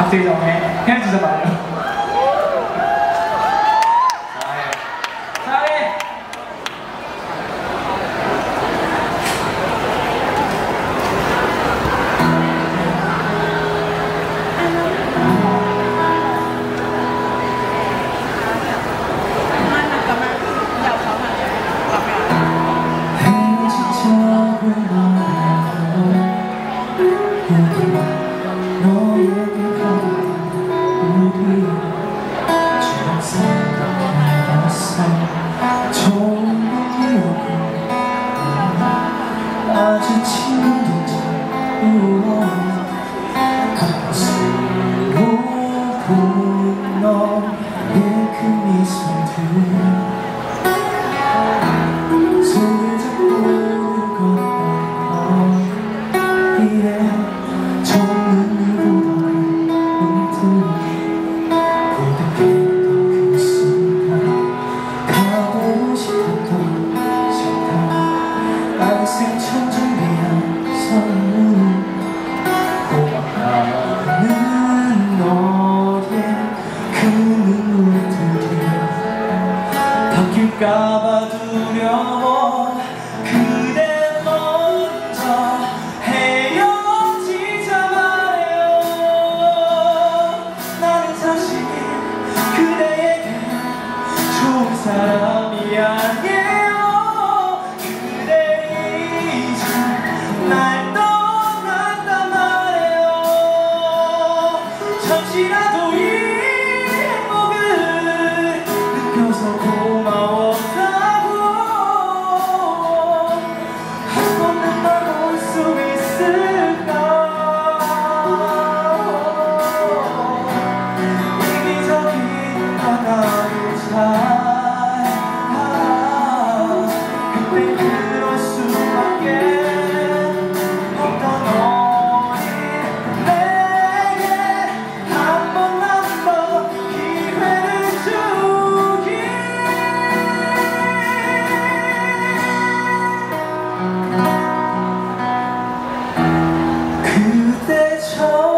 来てるかもね。ヘンジじゃないよ。Thank you. 같이 웃고 너의 그 미소들 바뀔까봐 두려워 그대 먼저 헤어지자 말해요. 나는 사실 그대에게 좋은 사람이 아니에 told